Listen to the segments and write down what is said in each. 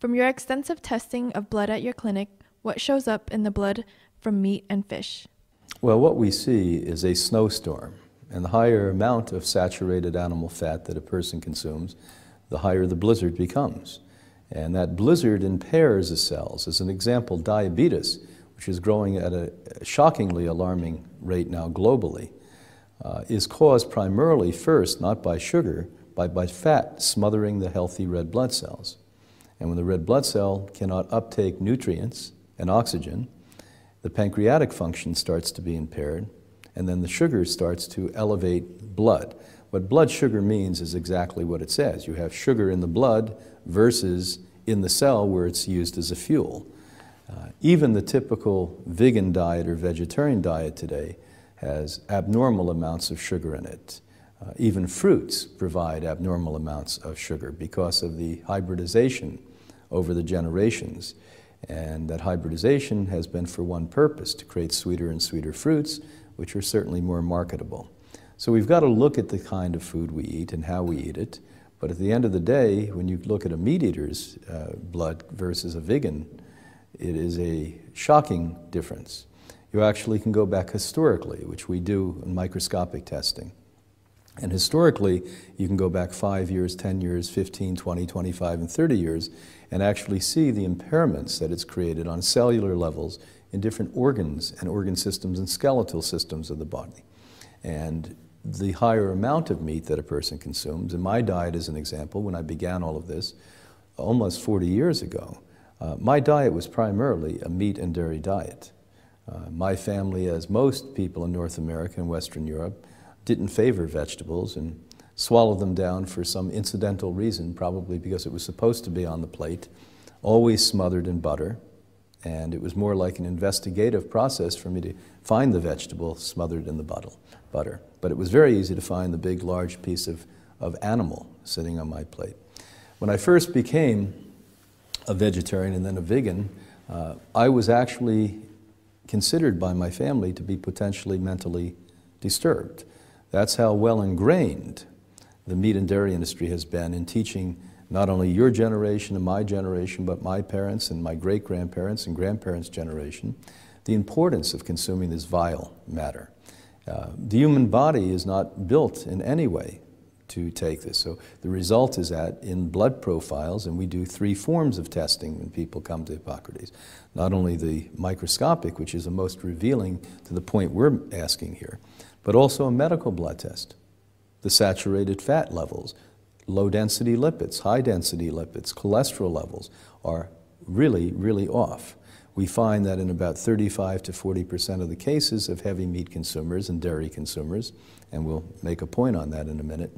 From your extensive testing of blood at your clinic, what shows up in the blood from meat and fish? Well, what we see is a snowstorm. And the higher amount of saturated animal fat that a person consumes, the higher the blizzard becomes. And that blizzard impairs the cells. As an example, diabetes, which is growing at a shockingly alarming rate now globally, uh, is caused primarily first not by sugar, but by fat smothering the healthy red blood cells. And when the red blood cell cannot uptake nutrients and oxygen, the pancreatic function starts to be impaired, and then the sugar starts to elevate blood. What blood sugar means is exactly what it says. You have sugar in the blood versus in the cell where it's used as a fuel. Uh, even the typical vegan diet or vegetarian diet today has abnormal amounts of sugar in it. Uh, even fruits provide abnormal amounts of sugar because of the hybridization over the generations. And that hybridization has been for one purpose to create sweeter and sweeter fruits, which are certainly more marketable. So we've got to look at the kind of food we eat and how we eat it. But at the end of the day, when you look at a meat eater's uh, blood versus a vegan, it is a shocking difference. You actually can go back historically, which we do in microscopic testing. And historically, you can go back five years, 10 years, 15, 20, 25, and 30 years, and actually see the impairments that it's created on cellular levels in different organs and organ systems and skeletal systems of the body. And the higher amount of meat that a person consumes, in my diet as an example, when I began all of this almost 40 years ago, uh, my diet was primarily a meat and dairy diet. Uh, my family, as most people in North America and Western Europe, didn't favor vegetables and swallowed them down for some incidental reason, probably because it was supposed to be on the plate, always smothered in butter. And it was more like an investigative process for me to find the vegetable smothered in the butter. But it was very easy to find the big, large piece of, of animal sitting on my plate. When I first became a vegetarian and then a vegan, uh, I was actually considered by my family to be potentially mentally disturbed. That's how well ingrained the meat and dairy industry has been in teaching not only your generation and my generation, but my parents and my great grandparents and grandparents' generation, the importance of consuming this vile matter. Uh, the human body is not built in any way to take this. So the result is that in blood profiles, and we do three forms of testing when people come to Hippocrates, not only the microscopic, which is the most revealing to the point we're asking here, but also a medical blood test. The saturated fat levels, low density lipids, high density lipids, cholesterol levels are really, really off. We find that in about 35 to 40 percent of the cases of heavy meat consumers and dairy consumers, and we'll make a point on that in a minute,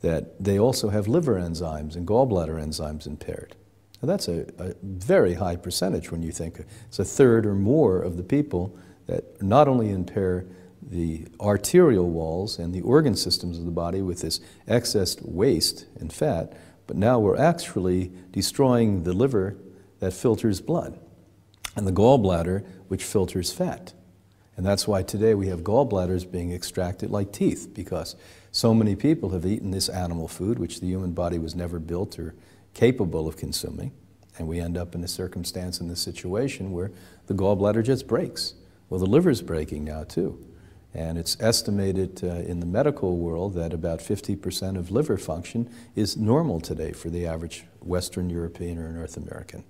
that they also have liver enzymes and gallbladder enzymes impaired. Now that's a, a very high percentage when you think it's a third or more of the people that not only impair the arterial walls and the organ systems of the body with this excess waste and fat, but now we're actually destroying the liver that filters blood and the gallbladder which filters fat. And that's why today we have gallbladders being extracted like teeth because so many people have eaten this animal food which the human body was never built or capable of consuming. And we end up in a circumstance in this situation where the gallbladder just breaks. Well, the liver's breaking now too. And it's estimated uh, in the medical world that about 50% of liver function is normal today for the average Western European or North American.